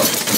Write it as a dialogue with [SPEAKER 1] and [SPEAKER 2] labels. [SPEAKER 1] Whoa!